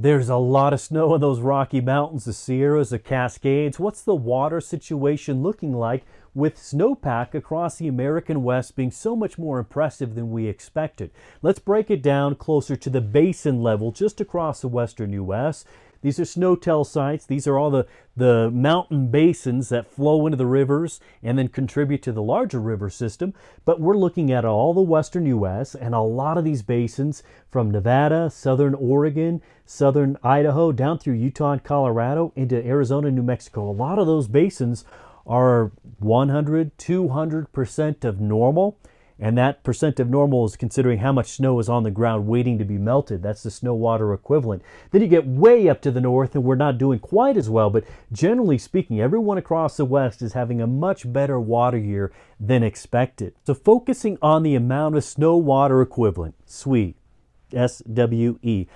There's a lot of snow in those Rocky Mountains, the Sierras, the Cascades. What's the water situation looking like with snowpack across the American West being so much more impressive than we expected? Let's break it down closer to the basin level just across the western U.S. These are SNOTEL sites. These are all the, the mountain basins that flow into the rivers and then contribute to the larger river system. But we're looking at all the western U.S. and a lot of these basins from Nevada, southern Oregon, southern Idaho, down through Utah and Colorado into Arizona, New Mexico. A lot of those basins are 100, 200% of normal. And that percent of normal is considering how much snow is on the ground waiting to be melted. That's the snow water equivalent. Then you get way up to the north and we're not doing quite as well, but generally speaking, everyone across the west is having a much better water year than expected. So focusing on the amount of snow water equivalent, SWE, S-W-E,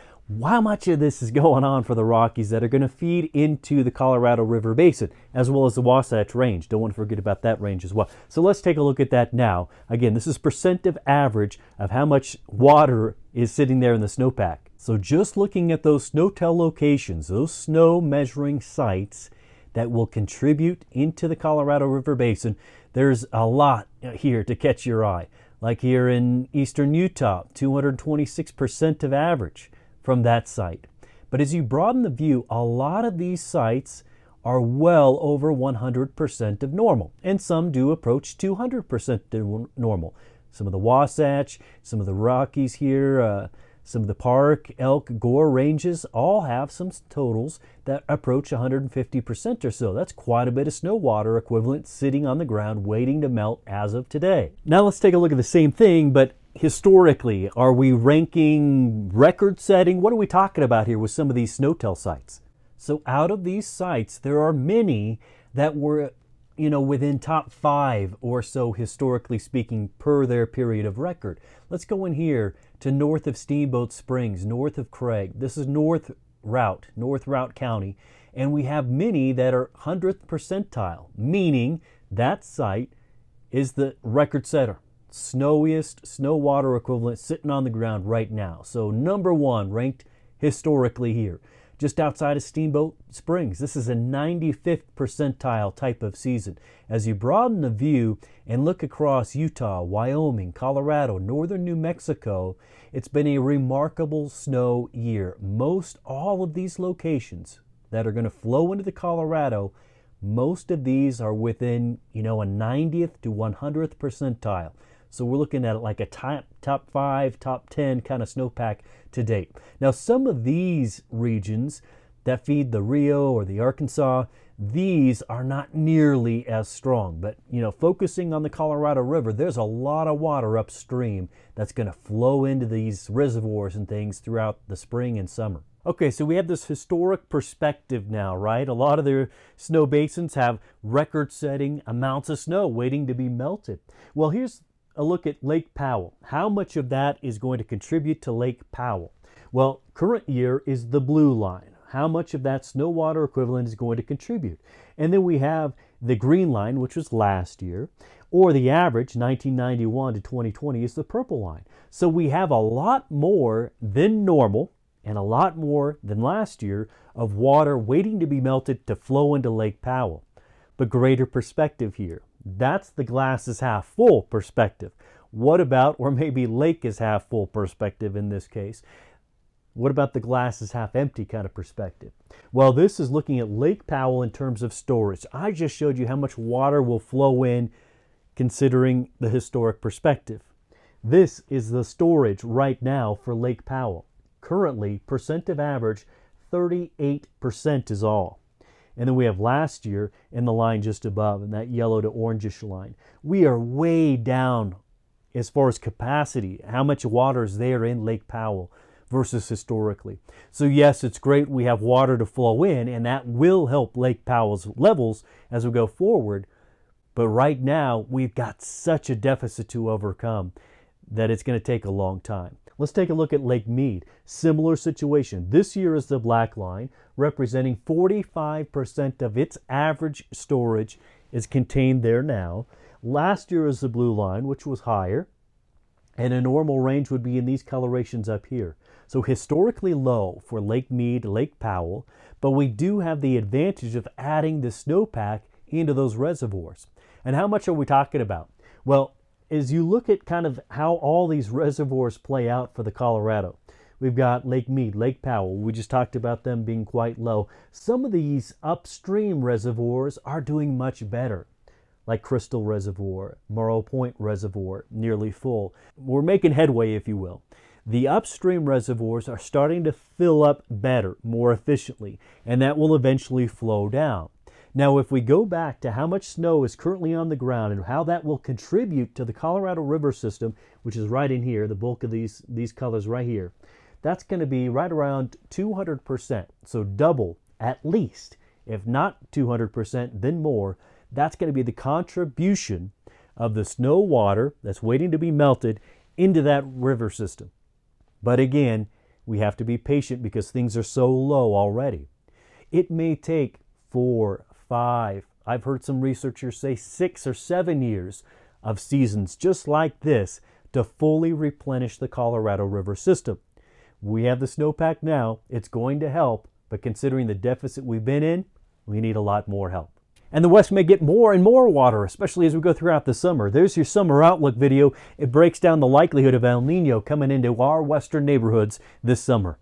how much of this is going on for the Rockies that are going to feed into the Colorado River Basin, as well as the Wasatch Range. Don't want to forget about that range as well. So let's take a look at that now. Again, this is percent of average of how much water is sitting there in the snowpack. So just looking at those SNOTEL locations, those snow measuring sites that will contribute into the Colorado River Basin, there's a lot here to catch your eye. Like here in eastern Utah, 226% of average from that site. But as you broaden the view, a lot of these sites are well over 100% of normal, and some do approach 200% of normal. Some of the Wasatch, some of the Rockies here, uh, some of the Park, Elk, Gore ranges all have some totals that approach 150% or so. That's quite a bit of snow water equivalent sitting on the ground waiting to melt as of today. Now let's take a look at the same thing, but historically? Are we ranking record setting? What are we talking about here with some of these SNOTEL sites? So out of these sites, there are many that were, you know, within top five or so historically speaking per their period of record. Let's go in here to north of Steamboat Springs, north of Craig. This is North Routt, North Routt County. And we have many that are 100th percentile, meaning that site is the record setter snowiest snow water equivalent sitting on the ground right now. So number one ranked historically here, just outside of Steamboat Springs. This is a 95th percentile type of season. As you broaden the view and look across Utah, Wyoming, Colorado, northern New Mexico, it's been a remarkable snow year. Most all of these locations that are going to flow into the Colorado most of these are within, you know, a 90th to 100th percentile. So we're looking at like a top, top five, top 10 kind of snowpack to date. Now, some of these regions that feed the Rio or the Arkansas, these are not nearly as strong. But, you know, focusing on the Colorado River, there's a lot of water upstream that's going to flow into these reservoirs and things throughout the spring and summer. Okay, so we have this historic perspective now, right? A lot of the snow basins have record-setting amounts of snow waiting to be melted. Well, here's a look at Lake Powell. How much of that is going to contribute to Lake Powell? Well, current year is the blue line. How much of that snow water equivalent is going to contribute? And then we have the green line, which was last year, or the average 1991 to 2020 is the purple line. So we have a lot more than normal and a lot more than last year of water waiting to be melted to flow into Lake Powell. But greater perspective here. That's the glass is half full perspective. What about, or maybe lake is half full perspective in this case? What about the glass is half empty kind of perspective? Well, this is looking at Lake Powell in terms of storage. I just showed you how much water will flow in considering the historic perspective. This is the storage right now for Lake Powell. Currently, percent of average, 38% is all. And then we have last year in the line just above, in that yellow to orangish line. We are way down as far as capacity, how much water is there in Lake Powell versus historically. So yes, it's great we have water to flow in, and that will help Lake Powell's levels as we go forward. But right now, we've got such a deficit to overcome that it's going to take a long time. Let's take a look at Lake Mead. Similar situation. This year is the black line, representing 45% of its average storage is contained there now. Last year is the blue line, which was higher, and a normal range would be in these colorations up here. So historically low for Lake Mead, Lake Powell, but we do have the advantage of adding the snowpack into those reservoirs. And how much are we talking about? Well, as you look at kind of how all these reservoirs play out for the Colorado, we've got Lake Mead, Lake Powell. We just talked about them being quite low. Some of these upstream reservoirs are doing much better like Crystal Reservoir, Morrow Point Reservoir, nearly full. We're making headway, if you will. The upstream reservoirs are starting to fill up better, more efficiently, and that will eventually flow down. Now, if we go back to how much snow is currently on the ground and how that will contribute to the Colorado River system, which is right in here, the bulk of these, these colors right here, that's going to be right around 200%. So double at least, if not 200%, then more that's going to be the contribution of the snow water that's waiting to be melted into that river system. But again, we have to be patient because things are so low already. It may take four, five, I've heard some researchers say six or seven years of seasons just like this to fully replenish the Colorado River system. We have the snowpack now, it's going to help, but considering the deficit we've been in, we need a lot more help. And the West may get more and more water, especially as we go throughout the summer. There's your summer outlook video. It breaks down the likelihood of El Nino coming into our western neighborhoods this summer.